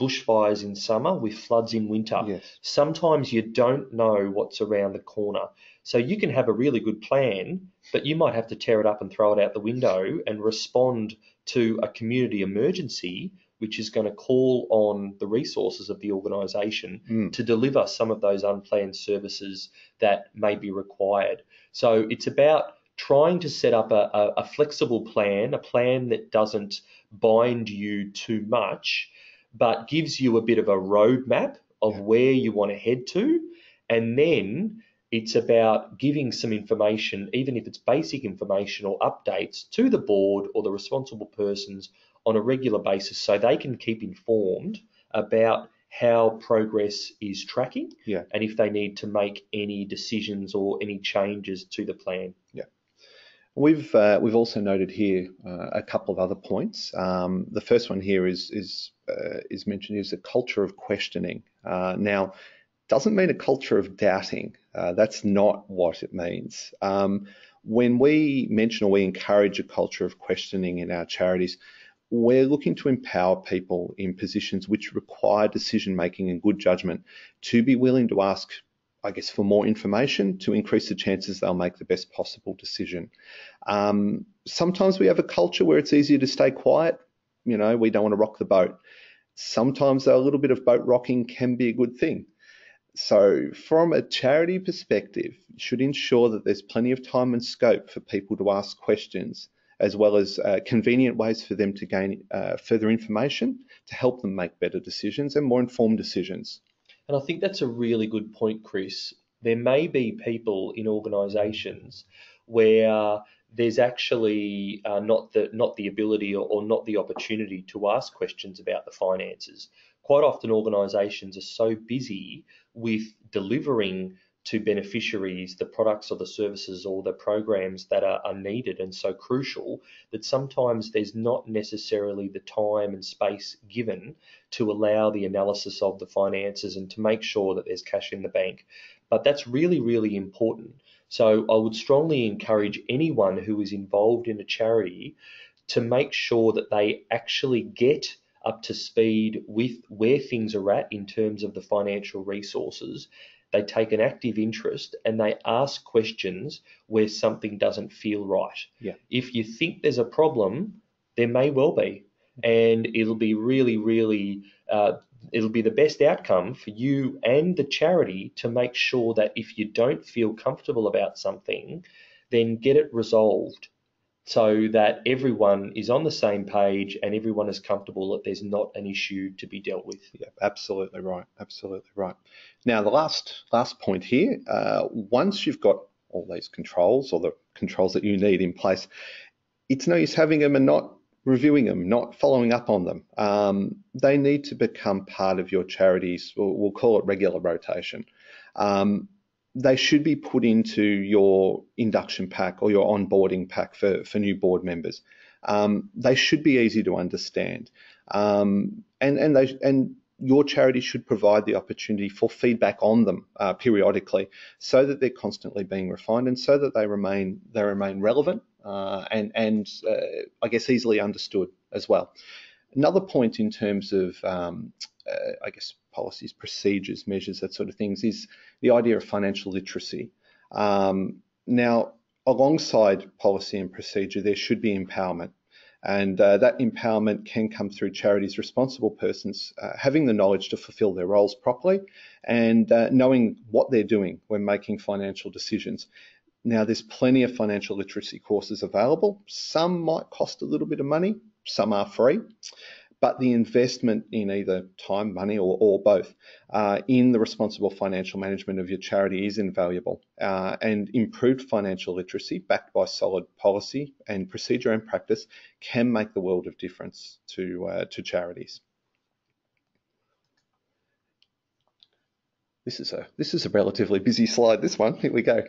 bushfires in summer, with floods in winter. Yes. Sometimes you don't know what's around the corner. So you can have a really good plan, but you might have to tear it up and throw it out the window and respond to a community emergency which is going to call on the resources of the organisation mm. to deliver some of those unplanned services that may be required. So it's about trying to set up a, a, a flexible plan, a plan that doesn't bind you too much, but gives you a bit of a roadmap of yeah. where you want to head to. And then it's about giving some information, even if it's basic information or updates, to the board or the responsible persons on a regular basis so they can keep informed about how progress is tracking Yeah. and if they need to make any decisions or any changes to the plan. We've uh, we've also noted here uh, a couple of other points. Um, the first one here is is uh, is mentioned is a culture of questioning. Uh, now, doesn't mean a culture of doubting. Uh, that's not what it means. Um, when we mention or we encourage a culture of questioning in our charities, we're looking to empower people in positions which require decision making and good judgment to be willing to ask I guess, for more information to increase the chances they'll make the best possible decision. Um, sometimes we have a culture where it's easier to stay quiet. You know, we don't want to rock the boat. Sometimes a little bit of boat rocking can be a good thing. So, from a charity perspective, should ensure that there's plenty of time and scope for people to ask questions, as well as uh, convenient ways for them to gain uh, further information to help them make better decisions and more informed decisions. And I think that's a really good point, Chris. There may be people in organisations where there's actually uh, not the not the ability or, or not the opportunity to ask questions about the finances. Quite often, organisations are so busy with delivering to beneficiaries the products or the services or the programs that are, are needed and so crucial that sometimes there's not necessarily the time and space given to allow the analysis of the finances and to make sure that there's cash in the bank. But that's really, really important. So I would strongly encourage anyone who is involved in a charity to make sure that they actually get up to speed with where things are at in terms of the financial resources they take an active interest and they ask questions where something doesn't feel right. Yeah. If you think there's a problem, there may well be, and it'll be really, really, uh, it'll be the best outcome for you and the charity to make sure that if you don't feel comfortable about something, then get it resolved so that everyone is on the same page and everyone is comfortable that there's not an issue to be dealt with. Yeah, absolutely right. Absolutely right. Now, the last last point here. Uh, once you've got all these controls or the controls that you need in place, it's no use having them and not reviewing them, not following up on them. Um, they need to become part of your charity's. We'll, we'll call it regular rotation. Um, they should be put into your induction pack or your onboarding pack for, for new board members. Um, they should be easy to understand. Um, and, and, they, and your charity should provide the opportunity for feedback on them uh, periodically so that they're constantly being refined and so that they remain, they remain relevant uh, and, and uh, I guess easily understood as well. Another point in terms of, um, uh, I guess, policies, procedures, measures, that sort of things, is the idea of financial literacy. Um, now, alongside policy and procedure, there should be empowerment. And uh, that empowerment can come through charities' responsible persons uh, having the knowledge to fulfill their roles properly and uh, knowing what they're doing when making financial decisions. Now, there's plenty of financial literacy courses available. Some might cost a little bit of money, some are free but the investment in either time, money, or, or both uh, in the responsible financial management of your charity is invaluable. Uh, and improved financial literacy, backed by solid policy and procedure and practice, can make the world of difference to uh, to charities. This is a this is a relatively busy slide. This one, here we go.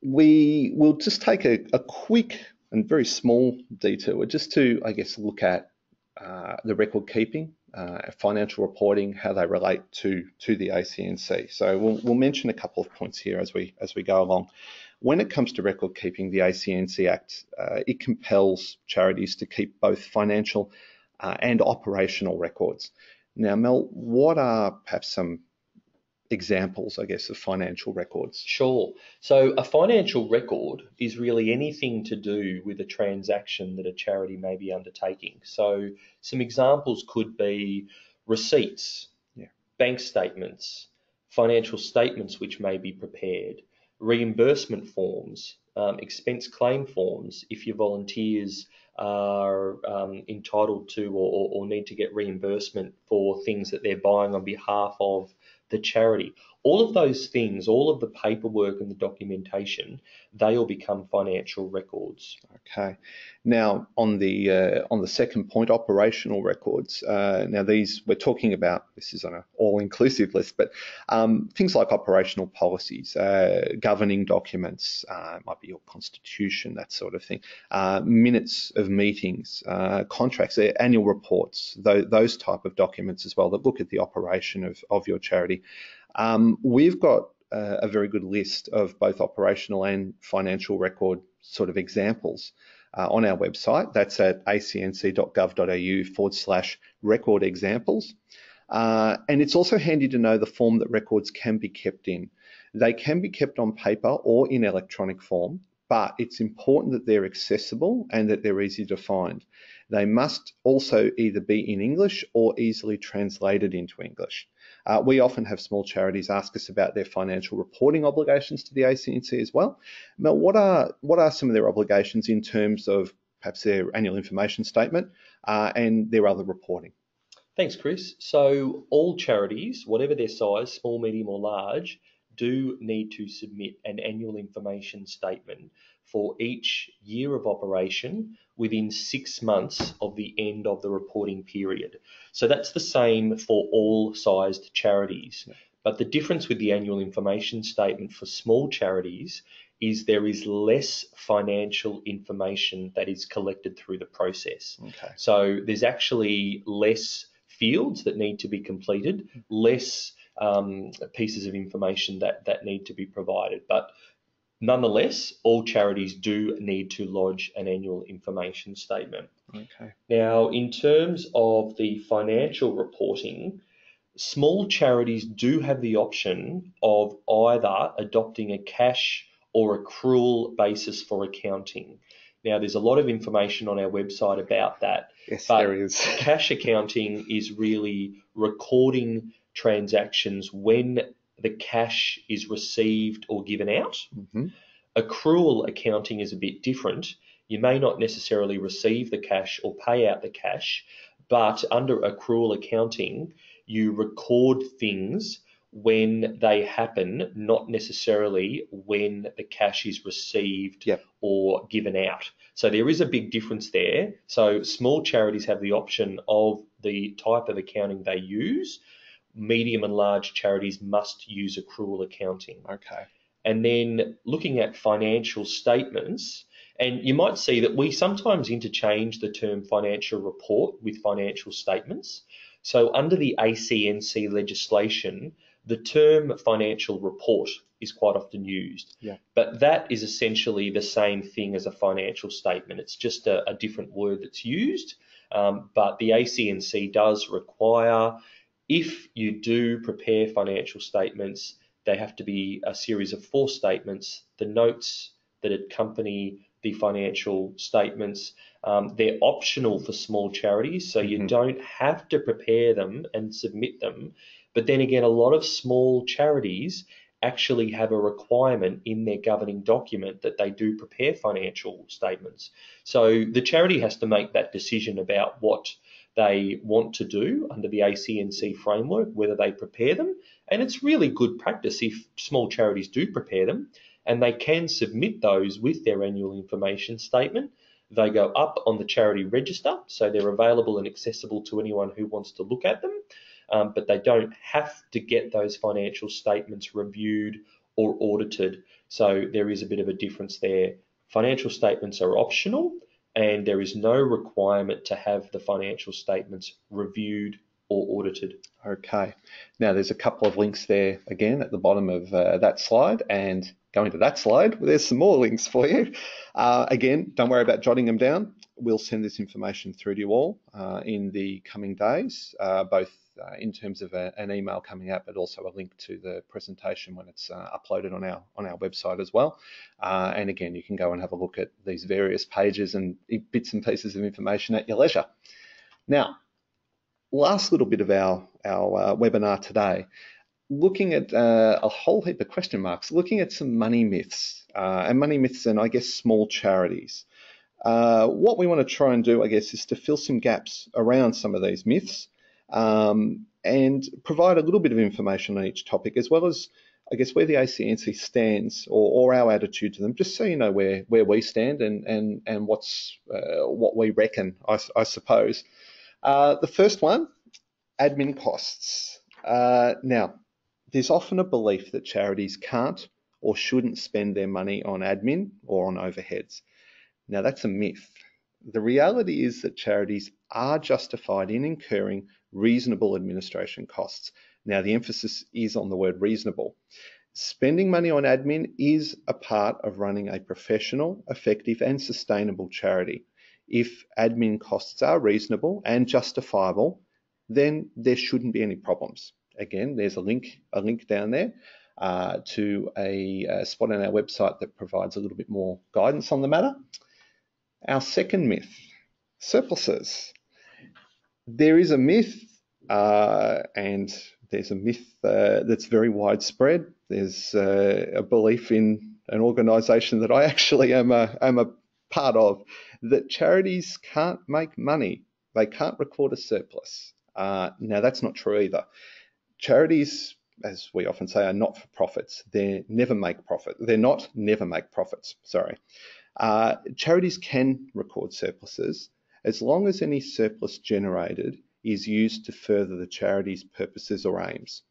We will just take a, a quick and very small detour just to, I guess, look at uh, the record keeping, uh, financial reporting, how they relate to to the ACNC. So we'll, we'll mention a couple of points here as we as we go along. When it comes to record keeping, the ACNC Act uh, it compels charities to keep both financial uh, and operational records. Now, Mel, what are perhaps some examples, I guess, of financial records? Sure. So a financial record is really anything to do with a transaction that a charity may be undertaking. So some examples could be receipts, yeah. bank statements, financial statements which may be prepared, reimbursement forms, um, expense claim forms if your volunteers are um, entitled to or, or, need to get reimbursement for things that they're buying on behalf of the charity. All of those things, all of the paperwork and the documentation, they all become financial records. Okay. Now on the uh, on the second point, operational records. Uh, now these we're talking about. This is on an all-inclusive list, but um, things like operational policies, uh, governing documents, uh, might be your constitution, that sort of thing, uh, minutes of meetings, uh, contracts, annual reports, those, those type of documents as well that look at the operation of of your charity. Um, we've got uh, a very good list of both operational and financial record sort of examples uh, on our website. That's at acnc.gov.au forward slash record examples. Uh, and it's also handy to know the form that records can be kept in. They can be kept on paper or in electronic form, but it's important that they're accessible and that they're easy to find. They must also either be in English or easily translated into English. Uh, we often have small charities ask us about their financial reporting obligations to the ACNC as well. Mel, what are what are some of their obligations in terms of perhaps their annual information statement uh, and their other reporting? Thanks, Chris. So all charities, whatever their size, small, medium, or large, do need to submit an annual information statement for each year of operation within six months of the end of the reporting period. So that's the same for all sized charities. But the difference with the annual information statement for small charities is there is less financial information that is collected through the process. Okay. So there's actually less fields that need to be completed, less um, pieces of information that, that need to be provided. But Nonetheless, all charities do need to lodge an annual information statement. Okay. Now, in terms of the financial reporting, small charities do have the option of either adopting a cash or accrual basis for accounting. Now, there's a lot of information on our website about that. Yes, there is. cash accounting is really recording transactions when the cash is received or given out. Mm-hmm. Accrual accounting is a bit different. You may not necessarily receive the cash or pay out the cash, but under accrual accounting, you record things when they happen, not necessarily when the cash is received yep. or given out. So there is a big difference there. So small charities have the option of the type of accounting they use medium and large charities must use accrual accounting. Okay. And then looking at financial statements, and you might see that we sometimes interchange the term financial report with financial statements. So under the ACNC legislation, the term financial report is quite often used. Yeah. But that is essentially the same thing as a financial statement. It's just a, a different word that's used. Um, but the ACNC does require if you do prepare financial statements, they have to be a series of four statements. The notes that accompany the financial statements, um, they're optional for small charities, so you mm-hmm. don't have to prepare them and submit them. But then again, a lot of small charities actually have a requirement in their governing document that they do prepare financial statements. So the charity has to make that decision about what they want to do under the ACNC framework, whether they prepare them. And it's really good practice if small charities do prepare them and they can submit those with their annual information statement. They go up on the charity register, so they're available and accessible to anyone who wants to look at them, um, but they don't have to get those financial statements reviewed or audited. So there is a bit of a difference there. Financial statements are optional, and there is no requirement to have the financial statements reviewed or audited. Okay. Now there's a couple of links there again at the bottom of uh, that slide and going to that slide, there's some more links for you. Uh, again, don't worry about jotting them down. We'll send this information through to you all uh, in the coming days, uh, both uh, in terms of a, an email coming out, but also a link to the presentation when it's uh, uploaded on our on our website as well. And again, you can go and have a look at these various pages and bits and pieces of information at your leisure. Now, last little bit of our our webinar today, looking at uh, a whole heap of question marks, looking at some money myths uh, and money myths and I guess small charities. What we want to try and do, I guess, is to fill some gaps around some of these myths um, and provide a little bit of information on each topic, as well as, I guess, where the ACNC stands or, or our attitude to them, just so you know where, where we stand and, and, and what's, uh, what we reckon, I, I suppose. Uh, the first one, admin costs. Uh, now, there's often a belief that charities can't or shouldn't spend their money on admin or on overheads. Now, that's a myth. The reality is that charities are justified in incurring reasonable administration costs. Now, the emphasis is on the word reasonable. Spending money on admin is a part of running a professional, effective, and sustainable charity. If admin costs are reasonable and justifiable, then there shouldn't be any problems. Again, there's a link, a link down there uh, to a, a spot on our website that provides a little bit more guidance on the matter. Our second myth, surpluses. There is a myth, uh, and there's a myth uh, that's very widespread. There's uh, a belief in an organisation that I [laughs] actually am a, am a part of that charities can't make money. They can't record a surplus. Uh, now, that's not true either. Charities, as we often say, are not for profits. They never make profit. They're not never make profits. Sorry. Uh, charities can record surpluses as long as any surplus generated is used to further the charity's purposes or aims.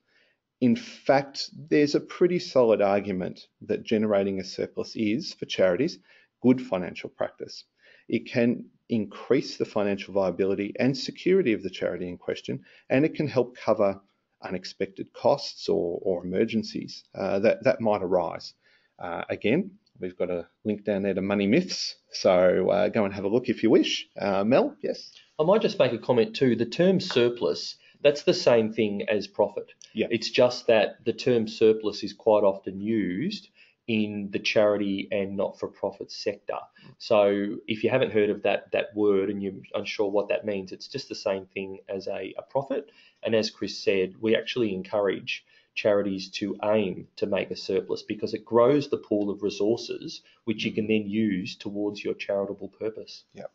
In fact, there's a pretty solid argument that generating a surplus is, for charities, good financial practice. It can increase the financial viability and security of the charity in question, and it can help cover unexpected costs or, or emergencies uh, that, that might arise. Uh, again, we've got a link down there to Money Myths, so uh, go and have a look if you wish. Uh, Mel, yes? I might just make a comment too. The term surplus, that's the same thing as profit. Yeah. It's just that the term surplus is quite often used in the charity and not-for-profit sector. So if you haven't heard of that that word and you're unsure what that means, it's just the same thing as a, a profit. And as Chris said, we actually encourage charities to aim to make a surplus because it grows the pool of resources which you can then use towards your charitable purpose. Yeah.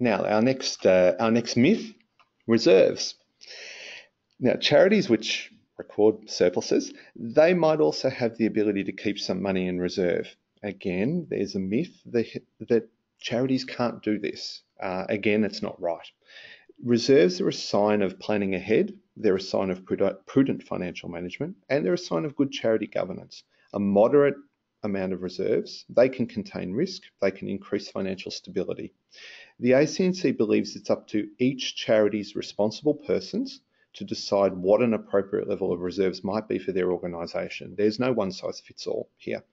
Now our next uh, our next myth, reserves. Now charities which record surpluses, they might also have the ability to keep some money in reserve. Again, there's a myth that, that charities can't do this. Uh, again, it's not right. Reserves are a sign of planning ahead, they're a sign of prudent financial management, and they're a sign of good charity governance. A moderate amount of reserves, they can contain risk, they can increase financial stability. The ACNC believes it's up to each charity's responsible persons to decide what an appropriate level of reserves might be for their organisation. There's no one size fits all here.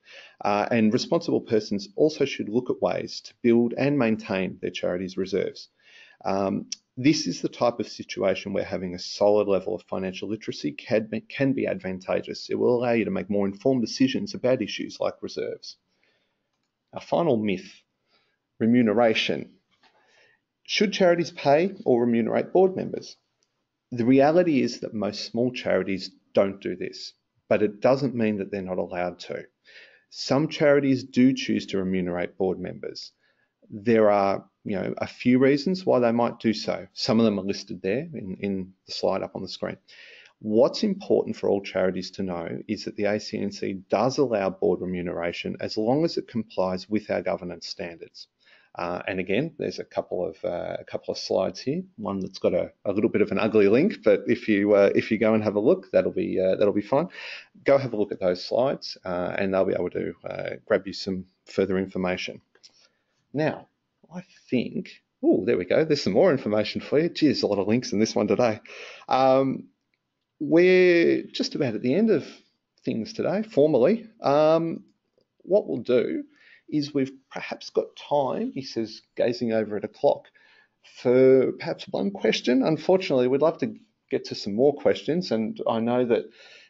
Uh, and responsible persons also should look at ways to build and maintain their charity's reserves. Um, this is the type of situation where having a solid level of financial literacy can be, can be advantageous. It will allow you to make more informed decisions about issues like reserves. Our final myth, remuneration. Should charities pay or remunerate board members? The reality is that most small charities don't do this, but it doesn't mean that they're not allowed to. Some charities do choose to remunerate board members. There are you know, a few reasons why they might do so. Some of them are listed there in, in the slide up on the screen. What's important for all charities to know is that the ACNC does allow board remuneration as long as it complies with our governance standards. Uh, and again, there's a couple of uh, a couple of slides here. One that's got a, a, little bit of an ugly link, but if you uh, if you go and have a look, that'll be uh, that'll be fine. Go have a look at those slides, uh, and they'll be able to uh, grab you some further information. Now, I think. Oh, there we go. There's some more information for you. Geez, a lot of links in this one today. Um, we're just about at the end of things today, formally. Um, what we'll do is we've perhaps got time, he says, gazing over at a clock, for perhaps one question. Unfortunately, we'd love to get to some more questions, and I know that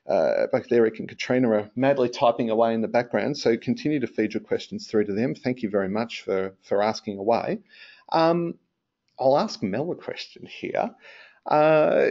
uh, both Eric and Katrina are madly typing away in the background, so continue to feed your questions through to them. Thank you very much for, for asking away. Um, I'll ask Mel a question here. Uh,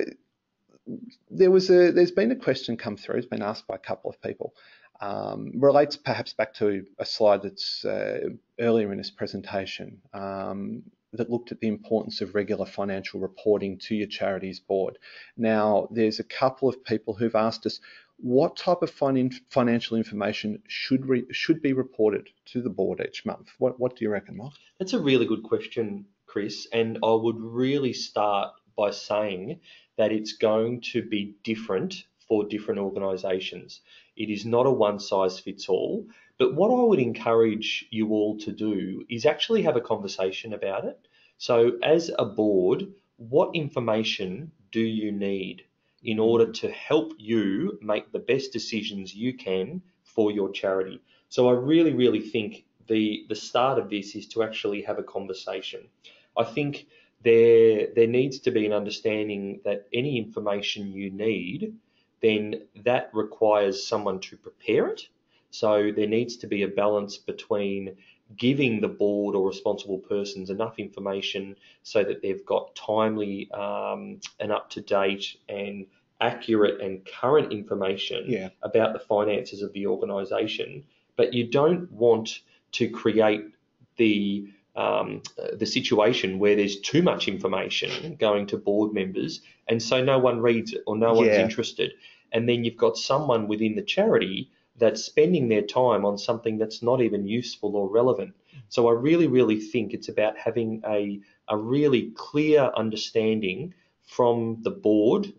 there was a, there's been a question come through, it's been asked by a couple of people um, relates perhaps back to a slide that's uh, earlier in this presentation. Um, that looked at the importance of regular financial reporting to your charity's board. Now, there's a couple of people who've asked us what type of financial information should should be reported to the board each month. What what do you reckon, Mark? That's a really good question, Chris, and I would really start by saying that it's going to be different for different organisations. It is not a one size fits all. But what I would encourage you all to do is actually have a conversation about it. So, as a board, what information do you need in order to help you make the best decisions you can for your charity? So, I really, really think the, the start of this is to actually have a conversation. I think there, there needs to be an understanding that any information you need then that requires someone to prepare it. So there needs to be a balance between giving the board or responsible persons enough information so that they've got timely um, and up to date and accurate and current information yeah. about the finances of the organisation. But you don't want to create the um, the situation where there's too much information going to board members, and so no one reads it or no one's Yeah. interested. And then you've got someone within the charity that's spending their time on something that's not even useful or relevant. So I really, really think it's about having a, a really clear understanding from the board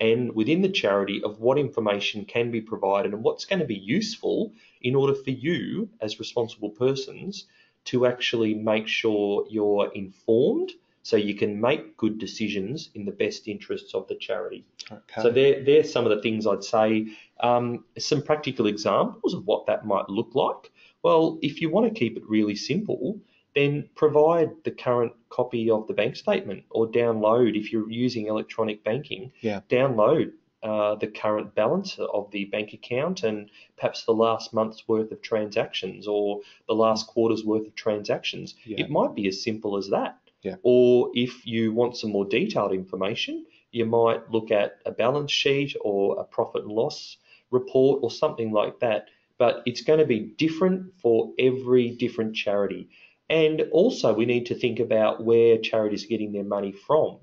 and within the charity of what information can be provided and what's going to be useful in order for you as responsible persons to actually make sure you're informed so you can make good decisions in the best interests of the charity. Okay. So there, there's some of the things I'd say. Um, some practical examples of what that might look like. Well, if you want to keep it really simple, then provide the current copy of the bank statement or download if you're using electronic banking. Yeah. Download uh, the current balance of the bank account and perhaps the last month's worth of transactions or the last quarter's worth of transactions. Yeah. It might be as simple as that. Yeah. Or if you want some more detailed information, you might look at a balance sheet or a profit and loss report or something like that. But it's going to be different for every different charity. And also, we need to think about where charities are getting their money from.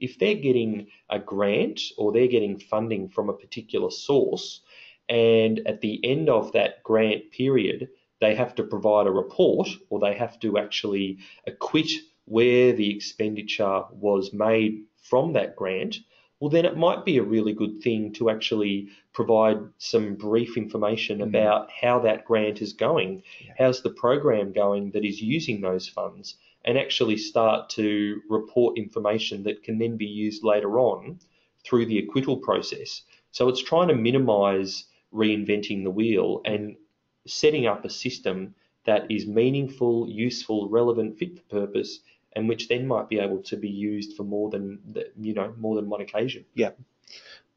If they're getting a grant or they're getting funding from a particular source, and at the end of that grant period, they have to provide a report or they have to actually acquit where the expenditure was made from that grant, well, then it might be a really good thing to actually provide some brief information Mm. about how that grant is going. Yeah. How's the program going that is using those funds? And actually start to report information that can then be used later on through the acquittal process. So it's trying to minimize reinventing the wheel and setting up a system that is meaningful, useful, relevant, fit for purpose, and which then might be able to be used for more than you know more than one occasion. Yeah,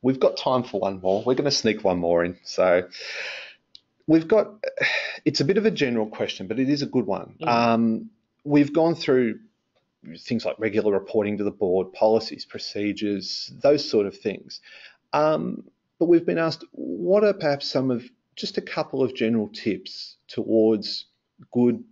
we've got time for one more. We're going to sneak one more in. So we've got, it's a bit of a general question, but it is a good one. Mm. Um, we've gone through things like regular reporting to the board, policies, procedures, those sort of things. Um, but we've been asked, what are perhaps some of just a couple of general tips towards good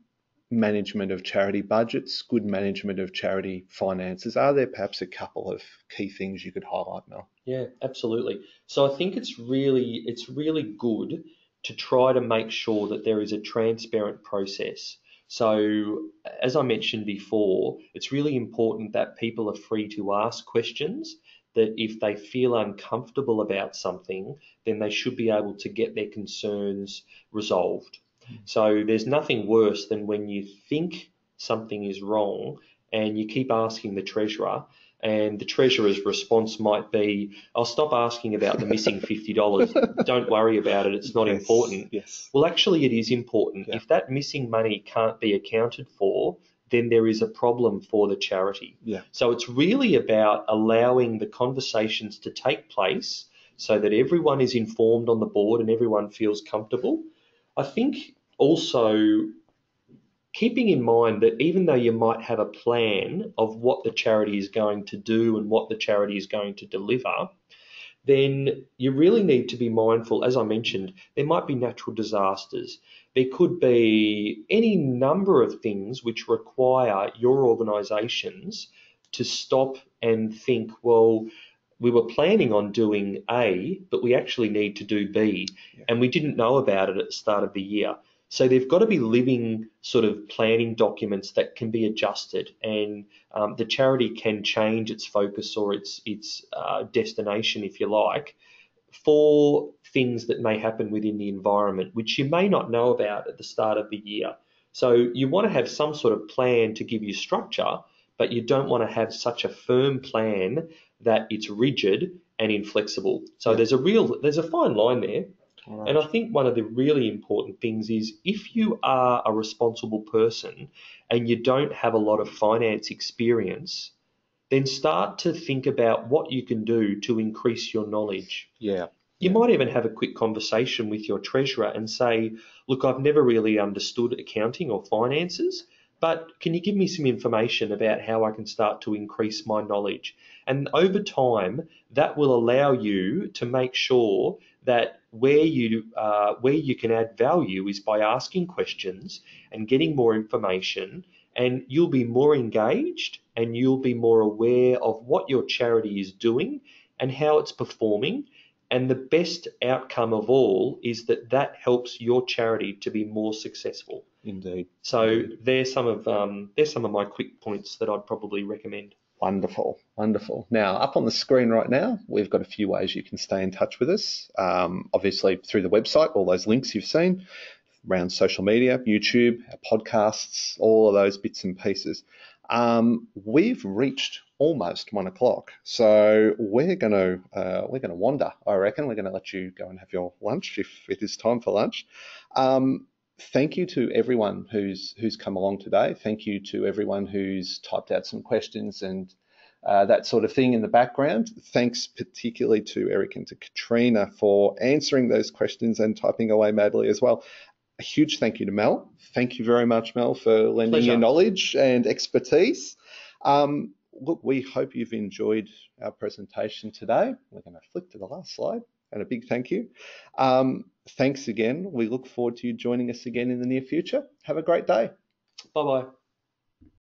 management of charity budgets, good management of charity finances? Are there perhaps a couple of key things you could highlight, Mel? Yeah, absolutely. So I think it's really it's really good to try to make sure that there is a transparent process. So as I mentioned before, it's really important that people are free to ask questions that if they feel uncomfortable about something, then they should be able to get their concerns resolved. Mm. So there's nothing worse than when you think something is wrong and you keep asking the treasurer and the treasurer's response might be, I'll stop asking about the missing [laughs] $50. Don't worry about it. It's not Yes, important. Yes. Well, actually, it is important. Yeah. If that missing money can't be accounted for, then there is a problem for the charity. Yeah. So it's really about allowing the conversations to take place so that everyone is informed on the board and everyone feels comfortable. I think also keeping in mind that even though you might have a plan of what the charity is going to do and what the charity is going to deliver, then you really need to be mindful. As I mentioned, there might be natural disasters, There could be any number of things which require your organisations to stop and think, well, we were planning on doing A, but we actually need to do B, yeah. and we didn't know about it at the start of the year. So they've got to be living sort of planning documents that can be adjusted, and um, the charity can change its focus or its its uh, destination, if you like, for things that may happen within the environment, which you may not know about at the start of the year. So you want to have some sort of plan to give you structure, but you don't want to have such a firm plan that it's rigid and inflexible. So there's a real there's a fine line there. Right. And I think one of the really important things is if you are a responsible person and you don't have a lot of finance experience, then start to think about what you can do to increase your knowledge. Yeah. You might even have a quick conversation with your treasurer and say, Look, I've never really understood accounting or finances, but can you give me some information about how I can start to increase my knowledge? And over time, that will allow you to make sure that where you uh, where you can add value is by asking questions and getting more information, and you'll be more engaged and you'll be more aware of what your charity is doing and how it's performing and the best outcome of all is that that helps your charity to be more successful. Indeed. So Indeed. there's some of um, there's some of my quick points that I'd probably recommend. Wonderful, wonderful. Now, up on the screen right now, we've got a few ways you can stay in touch with us. Um, obviously, through the website, all those links you've seen, around social media, YouTube, podcasts, all of those bits and pieces. Um, we've reached almost one o'clock, so we're going to uh, we're going to wander. I reckon we're going to let you go and have your lunch if it is time for lunch. Um, thank you to everyone who's who's come along today. Thank you to everyone who's typed out some questions and uh, that sort of thing in the background. Thanks particularly to Eric and to Katrina for answering those questions and typing away madly as well a huge thank you to Mel. Thank you very much, Mel, for lending Pleasure. your knowledge and expertise. Um, look, we hope you've enjoyed our presentation today. We're going to flick to the last slide and a big thank you. Um, thanks again. We look forward to you joining us again in the near future. Have a great day. Bye bye.